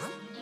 Huh?